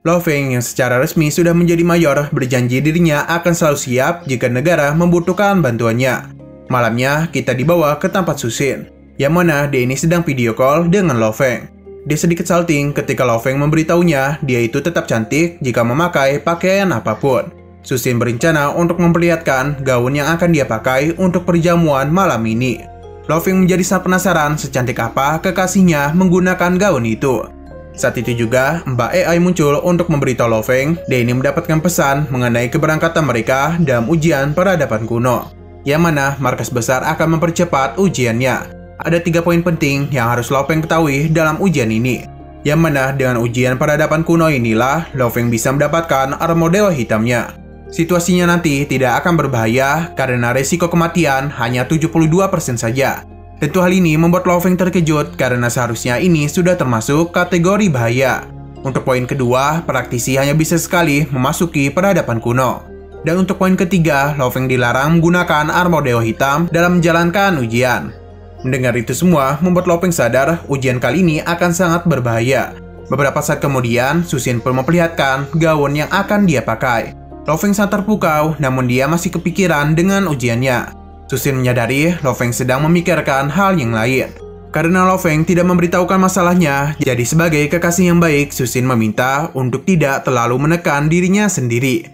Loving yang secara resmi sudah menjadi mayor berjanji dirinya akan selalu siap jika negara membutuhkan bantuannya. Malamnya, kita dibawa ke tempat Susin, yang mana dia ini sedang video call dengan Loveng. Dia sedikit salting ketika Loveng memberitahunya dia itu tetap cantik jika memakai pakaian apa pun. Susin berencana untuk memperlihatkan gaun yang akan dia pakai untuk perjamuan malam ini. Loving menjadi sangat penasaran secantik apa kekasihnya menggunakan gaun itu. Saat itu juga, Mbak AI muncul untuk memberitahu Loving dia ini mendapatkan pesan mengenai keberangkatan mereka dalam ujian peradaban kuno. Yang mana markas besar akan mempercepat ujiannya. Ada tiga poin penting yang harus Loving ketahui dalam ujian ini. Yang mana dengan ujian peradaban kuno inilah Loving bisa mendapatkan armor dewa hitamnya. Situasinya nanti tidak akan berbahaya karena resiko kematian hanya 72% saja. Tentu hal ini membuat Loving terkejut karena seharusnya ini sudah termasuk kategori bahaya. Untuk poin kedua, praktisi hanya bisa sekali memasuki peradaban kuno. Dan untuk poin ketiga, Loving dilarang menggunakan armor dewa hitam dalam menjalankan ujian. Mendengar itu semua membuat Loving sadar ujian kali ini akan sangat berbahaya. Beberapa saat kemudian, Susin pun memperlihatkan gaun yang akan dia pakai. Loveng sangat terpukau, namun dia masih kepikiran dengan ujiannya. Susin menyadari Loveng sedang memikirkan hal yang lain. Karena Loveng tidak memberitahukan masalahnya, jadi sebagai kekasih yang baik, Susin meminta untuk tidak terlalu menekan dirinya sendiri.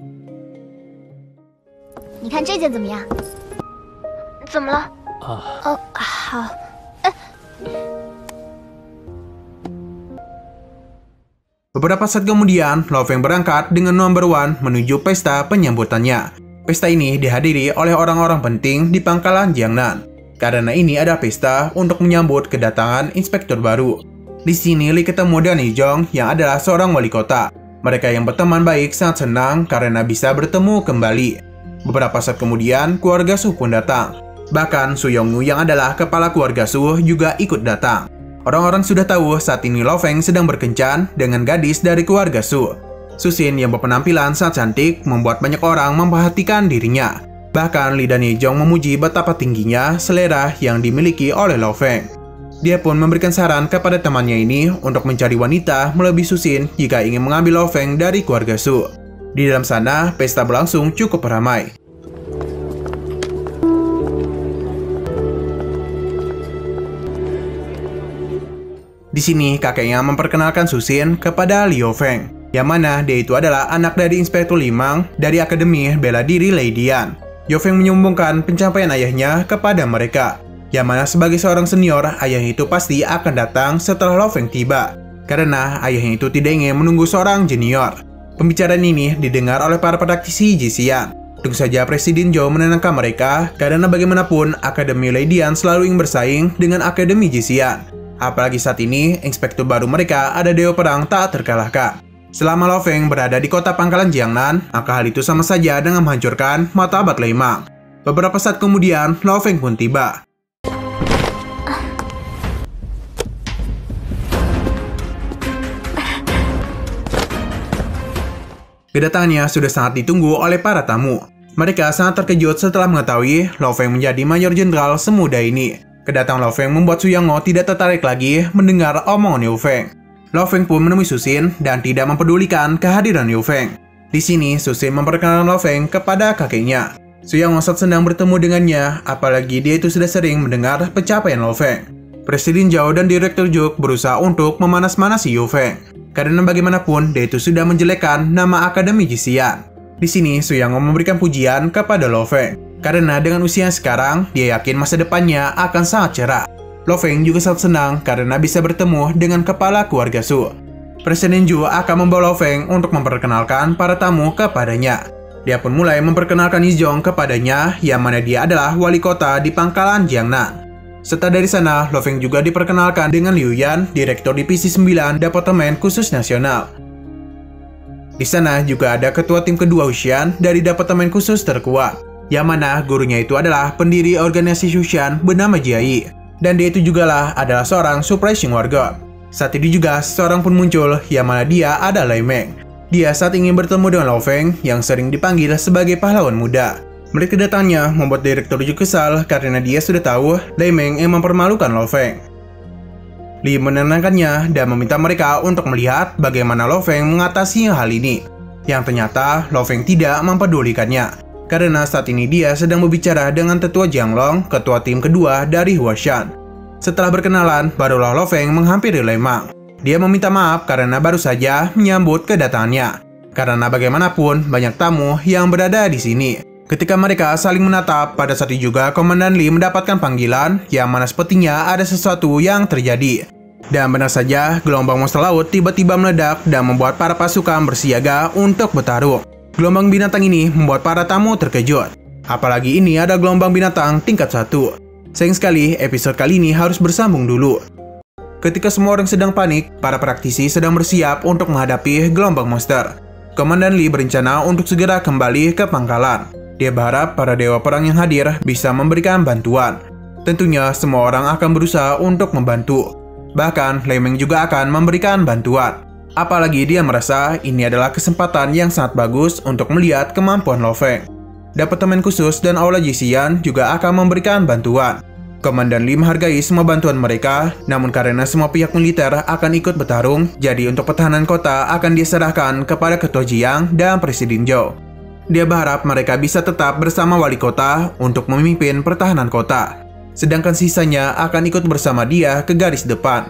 Beberapa saat kemudian, Loveng berangkat dengan nomor one menuju pesta penyambutannya. Pesta ini dihadiri oleh orang-orang penting di pangkalan Jiangnan. Karena ini adalah pesta untuk menyambut kedatangan inspektur baru. Di sini Li ketemu dengan Jong yang adalah seorang wali kota. Mereka yang berteman baik sangat senang karena bisa bertemu kembali. Beberapa saat kemudian, keluarga Su pun datang. Bahkan Su Yongnu yang adalah kepala keluarga Su juga ikut datang. Orang-orang sudah tahu saat ini Loveng sedang berkencan dengan gadis dari keluarga Su. Susin yang berpenampilan sangat cantik membuat banyak orang memperhatikan dirinya. Bahkan Li dan Yejong memuji betapa tingginya selera yang dimiliki oleh Loveng. Dia pun memberikan saran kepada temannya ini untuk mencari wanita melebihi Susin jika ingin mengambil Loveng dari keluarga Su. Di dalam sana, pesta berlangsung cukup ramai. Di sini, kakeknya memperkenalkan Susin kepada Liu Feng, yang mana dia itu adalah anak dari Inspektur Limang dari Akademi Bela Diri Leidian. Liu Feng menyumbungkan pencapaian ayahnya kepada mereka, yang mana sebagai seorang senior, ayahnya itu pasti akan datang setelah Liu Feng tiba, karena ayahnya itu tidak ingin menunggu seorang junior. Pembicaraan ini didengar oleh para praktisi Jisian. Tentu saja Presiden Zhou menenangkan mereka karena bagaimanapun Akademi Leidian selalu ingin bersaing dengan Akademi Jisian. Apalagi saat ini, inspektur baru mereka ada Dewa Perang tak terkalahkan. Selama Loveng berada di kota pangkalan Jiangnan, maka hal itu sama saja dengan menghancurkan martabat Leimang. Beberapa saat kemudian, Loveng pun tiba. Kedatangannya sudah sangat ditunggu oleh para tamu. Mereka sangat terkejut setelah mengetahui Loveng menjadi mayor jenderal semuda ini. Kedatangan Loveng membuat Su Yango tidak tertarik lagi mendengar omongan Liu Feng. Loveng pun menemui Susin dan tidak mempedulikan kehadiran Liu Feng. Di sini, Susin memperkenalkan Loveng kepada kakeknya. Su Yango saat sedang bertemu dengannya, apalagi dia itu sudah sering mendengar pencapaian Loveng. Presiden Zhao dan Direktur Juk berusaha untuk memanas-manasi Liu Feng. Karena bagaimanapun, dia itu sudah menjelekkan nama Akademi Jisian. Di sini, Su Yango memberikan pujian kepada Loveng. Karena dengan usia sekarang, dia yakin masa depannya akan sangat cerah. Loveng juga sangat senang karena bisa bertemu dengan kepala keluarga Su. Presiden Ju akan membawa Loveng untuk memperkenalkan para tamu kepadanya. Dia pun mulai memperkenalkan Yizhong kepadanya, yang mana dia adalah wali kota di pangkalan Jiangnan. Setelah dari sana, Loveng juga diperkenalkan dengan Liu Yan, Direktur Divisi 9 Departemen Khusus Nasional. Di sana juga ada ketua tim kedua Hushan dari Departemen Khusus terkuat, yang mana gurunya itu adalah pendiri organisasi Hushan bernama Jiai, dan dia itu jugalah adalah seorang surprising warga. Saat itu juga seorang pun muncul, yang mana dia adalah Meng. Dia saat ingin bertemu dengan Lo Feng yang sering dipanggil sebagai pahlawan muda. Melihat kedatangannya membuat direktur juga kesal karena dia sudah tahu Lei Meng yang mempermalukan Lo Feng. Li menenangkannya dan meminta mereka untuk melihat bagaimana Lo Feng mengatasi hal ini. Yang ternyata Lo Feng tidak mempedulikannya, karena saat ini dia sedang berbicara dengan tetua Jianglong, ketua tim kedua dari Huashan. Setelah berkenalan, barulah Lo Feng menghampiri Lei Mang. Dia meminta maaf karena baru saja menyambut kedatangannya. Karena bagaimanapun banyak tamu yang berada di sini. Ketika mereka saling menatap, pada saat itu juga Komandan Lee mendapatkan panggilan yang mana sepertinya ada sesuatu yang terjadi. Dan benar saja, gelombang monster laut tiba-tiba meledak dan membuat para pasukan bersiaga untuk bertarung. Gelombang binatang ini membuat para tamu terkejut. Apalagi ini ada gelombang binatang tingkat satu. Sayang sekali, episode kali ini harus bersambung dulu. Ketika semua orang sedang panik, para praktisi sedang bersiap untuk menghadapi gelombang monster. Komandan Lee berencana untuk segera kembali ke pangkalan. Dia berharap para dewa perang yang hadir bisa memberikan bantuan. Tentunya semua orang akan berusaha untuk membantu. Bahkan Lei Meng juga akan memberikan bantuan. Apalagi dia merasa ini adalah kesempatan yang sangat bagus untuk melihat kemampuan Lo Feng. Departemen khusus dan Aula Jisian juga akan memberikan bantuan. Komandan Lee menghargai semua bantuan mereka, namun karena semua pihak militer akan ikut bertarung, jadi untuk pertahanan kota akan diserahkan kepada Ketua Jiang dan Presiden Zhou. Dia berharap mereka bisa tetap bersama wali kota untuk memimpin pertahanan kota, sedangkan sisanya akan ikut bersama dia ke garis depan.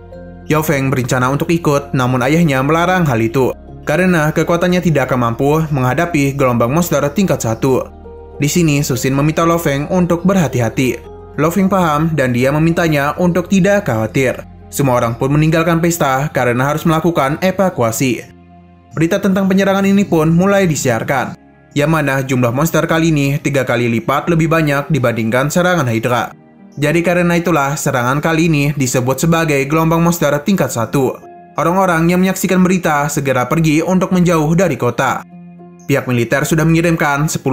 Yao Feng berencana untuk ikut, namun ayahnya melarang hal itu, karena kekuatannya tidak akan mampu menghadapi gelombang monster tingkat satu. Di sini, Susin meminta Lo Feng untuk berhati-hati. Loving paham dan dia memintanya untuk tidak khawatir. Semua orang pun meninggalkan pesta karena harus melakukan evakuasi. Berita tentang penyerangan ini pun mulai disiarkan, yang mana jumlah monster kali ini tiga kali lipat lebih banyak dibandingkan serangan Hydra. Jadi karena itulah serangan kali ini disebut sebagai gelombang monster tingkat satu. Orang-orang yang menyaksikan berita segera pergi untuk menjauh dari kota. Pihak militer sudah mengirimkan 10.000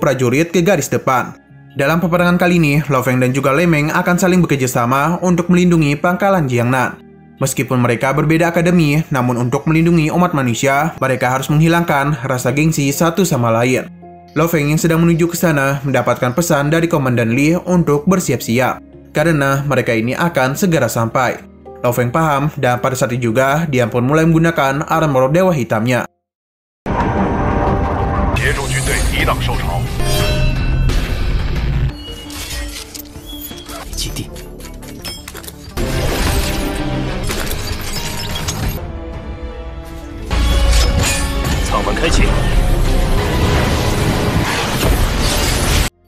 prajurit ke garis depan, dalam peperangan kali ini, Lo Feng dan juga Lemeng akan saling bekerja sama untuk melindungi pangkalan Jiangnan. Meskipun mereka berbeda akademi, namun untuk melindungi umat manusia, mereka harus menghilangkan rasa gengsi satu sama lain. Lo Feng yang sedang menuju ke sana mendapatkan pesan dari Komandan Li untuk bersiap-siap, karena mereka ini akan segera sampai. Lo Feng paham, dan pada saat itu juga, dia pun mulai menggunakan armor dewa hitamnya.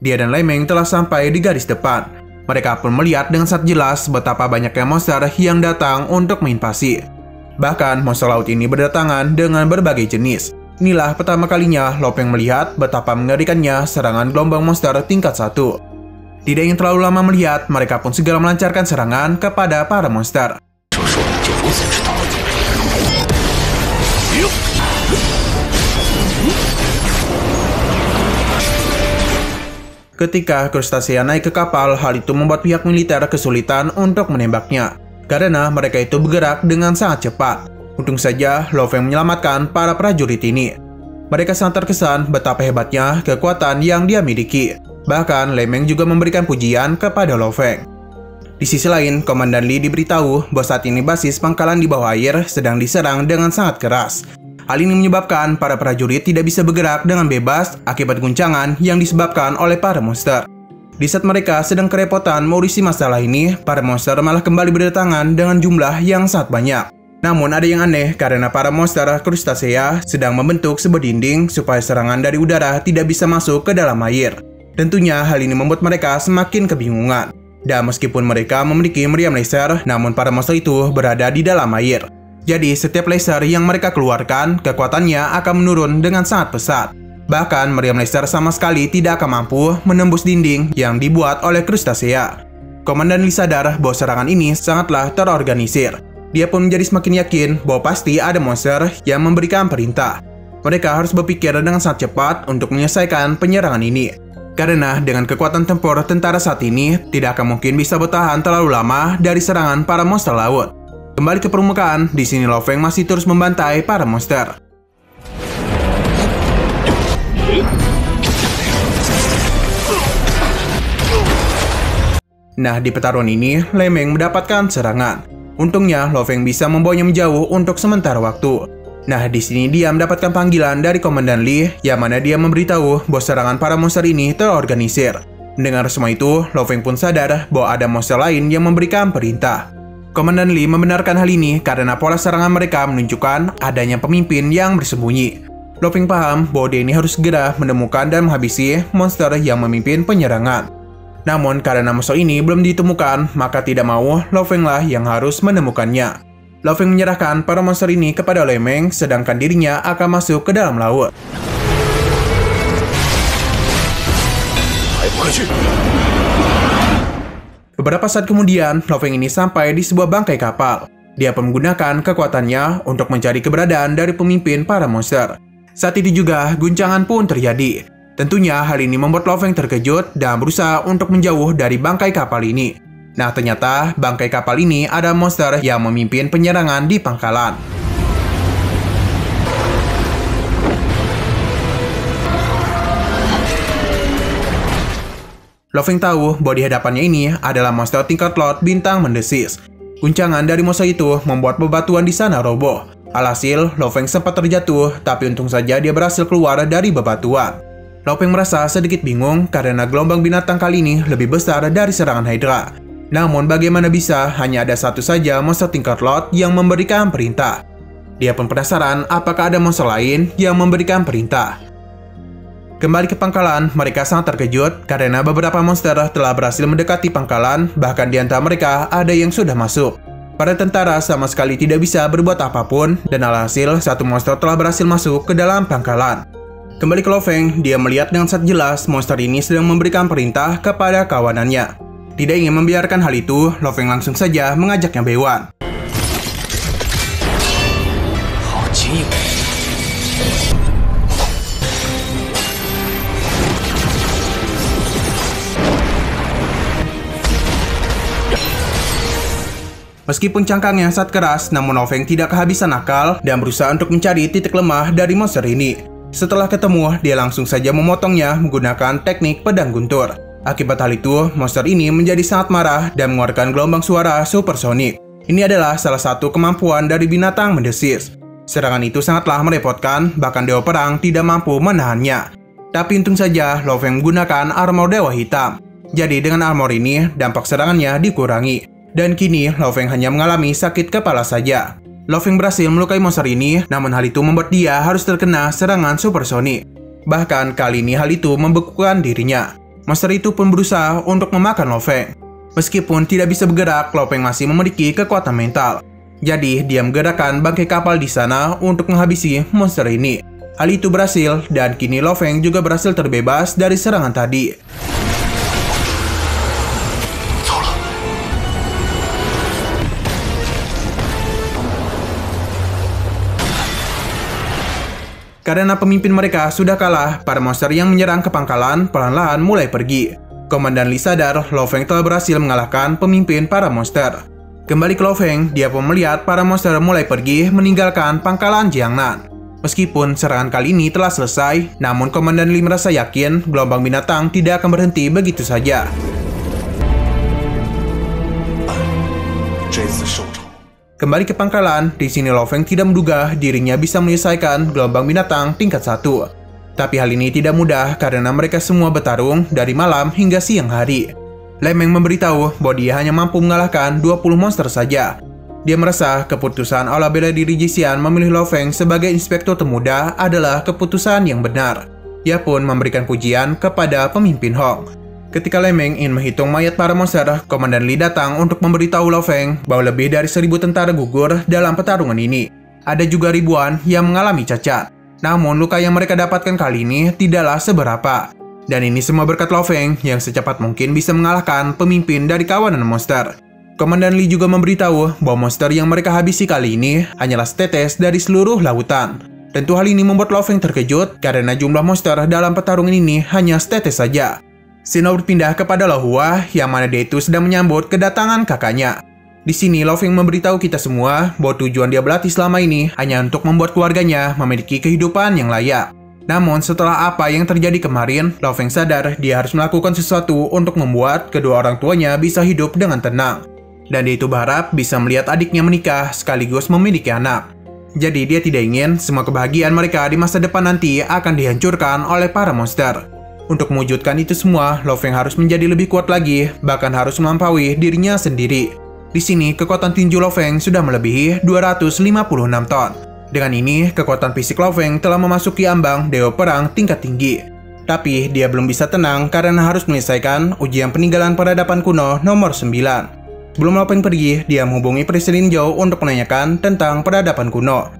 Dia dan Lemeng telah sampai di garis depan. Mereka pun melihat dengan sangat jelas betapa banyaknya monster yang datang untuk menginvasi. Bahkan monster laut ini berdatangan dengan berbagai jenis. Inilah pertama kalinya Lopeng melihat betapa mengerikannya serangan gelombang monster tingkat satu. Tidak ingin terlalu lama melihat, mereka pun segera melancarkan serangan kepada para monster. Ketika Crustacea naik ke kapal, hal itu membuat pihak militer kesulitan untuk menembaknya. Karena mereka itu bergerak dengan sangat cepat. Untung saja, Loveng menyelamatkan para prajurit ini. Mereka sangat terkesan betapa hebatnya kekuatan yang dia miliki. Bahkan, Lemeng juga memberikan pujian kepada Loveng. Di sisi lain, Komandan Lee diberitahu bahwa saat ini basis pangkalan di bawah air sedang diserang dengan sangat keras. Hal ini menyebabkan para prajurit tidak bisa bergerak dengan bebas akibat guncangan yang disebabkan oleh para monster. Di saat mereka sedang kerepotan mengurisi masalah ini, para monster malah kembali berdatangan dengan jumlah yang sangat banyak. Namun ada yang aneh karena para monster Crustacea sedang membentuk sebuah dinding supaya serangan dari udara tidak bisa masuk ke dalam air. Tentunya hal ini membuat mereka semakin kebingungan. Dan meskipun mereka memiliki meriam laser, namun para monster itu berada di dalam air. Jadi setiap laser yang mereka keluarkan, kekuatannya akan menurun dengan sangat pesat. Bahkan meriam laser sama sekali tidak akan mampu menembus dinding yang dibuat oleh Crustacea. Komandan Lee sadar bahwa serangan ini sangatlah terorganisir. Dia pun menjadi semakin yakin bahwa pasti ada monster yang memberikan perintah. Mereka harus berpikir dengan sangat cepat untuk menyelesaikan penyerangan ini. Karena dengan kekuatan tempur tentara saat ini, tidak akan mungkin bisa bertahan terlalu lama dari serangan para monster laut. Kembali ke permukaan, di sini Loveng masih terus membantai para monster. Nah, di pertarungan ini, Lemeng mendapatkan serangan. Untungnya, Loveng bisa membawanya menjauh untuk sementara waktu. Nah, di sini dia mendapatkan panggilan dari Komandan Lee, yang mana dia memberitahu bahwa serangan para monster ini terorganisir. Mendengar semua itu, Loveng pun sadar bahwa ada monster lain yang memberikan perintah. Komandan Lee membenarkan hal ini karena pola serangan mereka menunjukkan adanya pemimpin yang bersembunyi. Loving paham bahwa ini harus segera menemukan dan menghabisi monster yang memimpin penyerangan. Namun karena monster ini belum ditemukan, maka tidak mau Loving lah yang harus menemukannya. Loving menyerahkan para monster ini kepada Lemeng, sedangkan dirinya akan masuk ke dalam laut. Beberapa saat kemudian, Loving ini sampai di sebuah bangkai kapal. Dia menggunakan kekuatannya untuk mencari keberadaan dari pemimpin para monster. Saat itu juga, guncangan pun terjadi. Tentunya hal ini membuat Loveng terkejut dan berusaha untuk menjauh dari bangkai kapal ini. Nah ternyata bangkai kapal ini ada monster yang memimpin penyerangan di pangkalan. Loving tahu bahwa di hadapannya ini adalah monster tingkat Lord bintang mendesis. Guncangan dari monster itu membuat bebatuan di sana roboh. Alhasil, Loveng sempat terjatuh, tapi untung saja dia berhasil keluar dari bebatuan. Loveng merasa sedikit bingung karena gelombang binatang kali ini lebih besar dari serangan Hydra. Namun bagaimana bisa hanya ada satu saja monster tingkat Lord yang memberikan perintah. Dia pun penasaran apakah ada monster lain yang memberikan perintah. Kembali ke pangkalan, mereka sangat terkejut karena beberapa monster telah berhasil mendekati pangkalan, bahkan di antara mereka ada yang sudah masuk. Para tentara sama sekali tidak bisa berbuat apa pun, dan alhasil satu monster telah berhasil masuk ke dalam pangkalan. Kembali ke Loveng, dia melihat dengan sangat jelas monster ini sedang memberikan perintah kepada kawanannya. Tidak ingin membiarkan hal itu, Loveng langsung saja mengajaknya Bewan. Meskipun cangkangnya sangat keras, namun Loveng tidak kehabisan akal dan berusaha untuk mencari titik lemah dari monster ini. Setelah ketemu, dia langsung saja memotongnya menggunakan teknik pedang guntur. Akibat hal itu, monster ini menjadi sangat marah dan mengeluarkan gelombang suara supersonik. Ini adalah salah satu kemampuan dari binatang mendesis. Serangan itu sangatlah merepotkan, bahkan Dewa Perang tidak mampu menahannya. Tapi untung saja, Loveng menggunakan armor Dewa Hitam. Jadi dengan armor ini, dampak serangannya dikurangi. Dan kini, Loveng hanya mengalami sakit kepala saja. Loveng berhasil melukai monster ini, namun hal itu membuat dia harus terkena serangan supersonik. Bahkan kali ini hal itu membekukan dirinya. Monster itu pun berusaha untuk memakan Loveng. Meskipun tidak bisa bergerak, Loveng masih memiliki kekuatan mental. Jadi, dia menggerakkan bangkai kapal di sana untuk menghabisi monster ini. Hal itu berhasil, dan kini Loveng juga berhasil terbebas dari serangan tadi. Karena pemimpin mereka sudah kalah, para monster yang menyerang ke pangkalan perlahan-lahan mulai pergi. Komandan Lee sadar Loveng telah berhasil mengalahkan pemimpin para monster. Kembali ke Loveng, dia pun melihat para monster mulai pergi meninggalkan pangkalan Jiangnan. Meskipun serangan kali ini telah selesai, namun Komandan Lee merasa yakin gelombang binatang tidak akan berhenti begitu saja. Kembali ke pangkalan, di sini Loveng tidak menduga dirinya bisa menyelesaikan gelombang binatang tingkat satu. Tapi hal ini tidak mudah karena mereka semua bertarung dari malam hingga siang hari. Lemeng memberitahu bahwa dia hanya mampu mengalahkan 20 monster saja. Dia merasa keputusan olah bela diri Jisian memilih Loveng sebagai inspektur termuda adalah keputusan yang benar. Ia pun memberikan pujian kepada pemimpin Hong. Ketika Lemeng ingin menghitung mayat para monster, Komandan Lee datang untuk memberitahu Feng bahwa lebih dari seribu tentara gugur dalam pertarungan ini. Ada juga ribuan yang mengalami cacat. Namun luka yang mereka dapatkan kali ini tidaklah seberapa. Dan ini semua berkat Feng yang secepat mungkin bisa mengalahkan pemimpin dari kawanan monster. Komandan Lee juga memberitahu bahwa monster yang mereka habisi kali ini hanyalah setetes dari seluruh lautan. Tentu hal ini membuat Feng terkejut karena jumlah monster dalam pertarungan ini hanya setetes saja. Sino berpindah kepada Lohua yang mana dia itu sedang menyambut kedatangan kakaknya. Di sini Loving memberitahu kita semua bahwa tujuan dia berlatih selama ini hanya untuk membuat keluarganya memiliki kehidupan yang layak. Namun setelah apa yang terjadi kemarin, Loving sadar dia harus melakukan sesuatu untuk membuat kedua orang tuanya bisa hidup dengan tenang. Dan dia itu berharap bisa melihat adiknya menikah sekaligus memiliki anak. Jadi dia tidak ingin semua kebahagiaan mereka di masa depan nanti akan dihancurkan oleh para monster. Untuk mewujudkan itu semua, Loveng harus menjadi lebih kuat lagi, bahkan harus melampaui dirinya sendiri. Di sini, kekuatan tinju Loveng sudah melebihi 256 ton. Dengan ini, kekuatan fisik Loveng telah memasuki ambang Dewa Perang tingkat tinggi. Tapi, dia belum bisa tenang karena harus menyelesaikan ujian peninggalan peradaban kuno nomor 9. Sebelum Loveng pergi, dia menghubungi Presiden Zhou untuk menanyakan tentang peradaban kuno.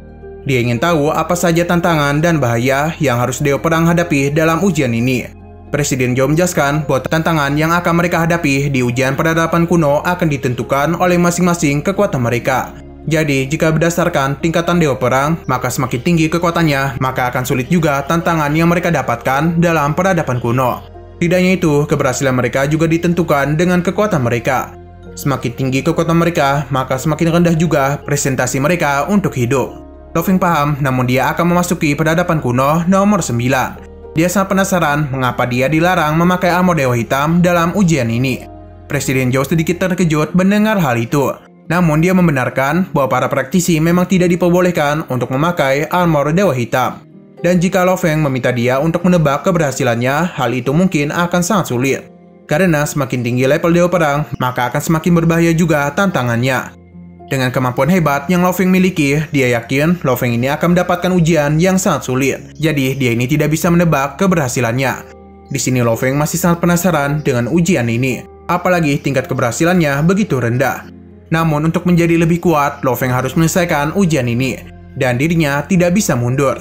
Dia ingin tahu apa saja tantangan dan bahaya yang harus Dewa Perang hadapi dalam ujian ini. Presiden Zhou menjelaskan bahwa tantangan yang akan mereka hadapi di ujian peradaban kuno akan ditentukan oleh masing-masing kekuatan mereka. Jadi, jika berdasarkan tingkatan Dewa Perang, maka semakin tinggi kekuatannya, maka akan sulit juga tantangan yang mereka dapatkan dalam peradaban kuno. Tidak hanya itu, keberhasilan mereka juga ditentukan dengan kekuatan mereka. Semakin tinggi kekuatan mereka, maka semakin rendah juga presentasi mereka untuk hidup. Loving paham, namun dia akan memasuki peradaban kuno nomor 9. Dia sangat penasaran mengapa dia dilarang memakai armor Dewa Hitam dalam ujian ini. Presiden Zhou sedikit terkejut mendengar hal itu. Namun dia membenarkan bahwa para praktisi memang tidak diperbolehkan untuk memakai armor Dewa Hitam. Dan jika Lo Feng meminta dia untuk menebak keberhasilannya, hal itu mungkin akan sangat sulit. Karena semakin tinggi level Dewa Perang, maka akan semakin berbahaya juga tantangannya. Dengan kemampuan hebat yang Loving miliki, dia yakin Loving ini akan mendapatkan ujian yang sangat sulit. Jadi, dia ini tidak bisa menebak keberhasilannya. Di sini Loving masih sangat penasaran dengan ujian ini, apalagi tingkat keberhasilannya begitu rendah. Namun untuk menjadi lebih kuat, Loveng harus menyelesaikan ujian ini, dan dirinya tidak bisa mundur.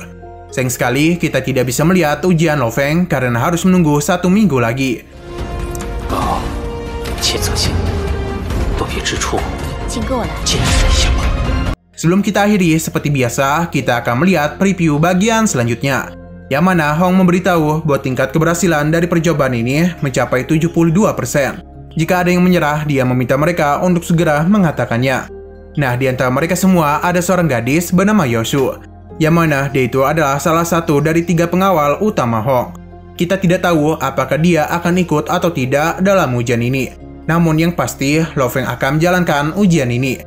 Sayang sekali kita tidak bisa melihat ujian Loveng karena harus menunggu satu minggu lagi. Oh, 请跟我来。见识一下吧。 Sebelum kita akhiri, seperti biasa, kita akan melihat preview bagian selanjutnya. Yang mana Hong memberitahu bahwa tingkat keberhasilan dari percobaan ini mencapai 72%. Jika ada yang menyerah, dia meminta mereka untuk segera mengatakannya. Nah, di antara mereka semua ada seorang gadis bernama Yosu, yang mana dia itu adalah salah satu dari tiga pengawal utama Hong. Kita tidak tahu apakah dia akan ikut atau tidak dalam ujian ini. namun yang pasti, Lo Feng akan menjalankan ujian ini.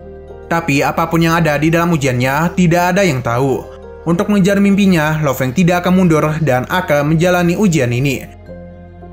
Tapi apa pun yang ada di dalam ujiannya, tidak ada yang tahu. Untuk mengejar mimpinya, Lo Feng tidak akan mundur dan akan menjalani ujian ini.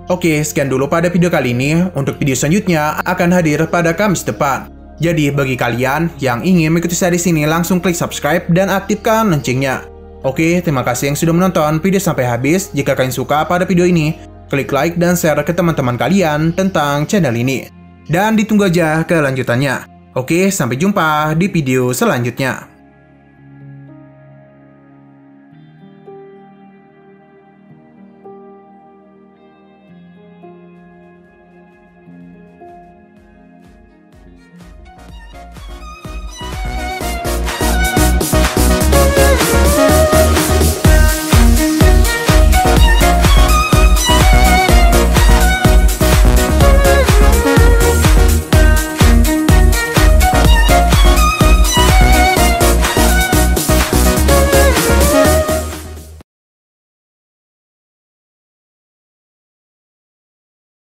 Oke, sekian dulu pada video kali ini. Untuk video selanjutnya akan hadir pada Kamis depan. Jadi bagi kalian yang ingin mengikuti series ini langsung klik subscribe dan aktifkan loncengnya. Oke, terima kasih yang sudah menonton video sampai habis. Jika kalian suka pada video ini, klik like dan share ke teman-teman kalian tentang channel ini. Dan ditunggu aja kelanjutannya. Oke, sampai jumpa di video selanjutnya.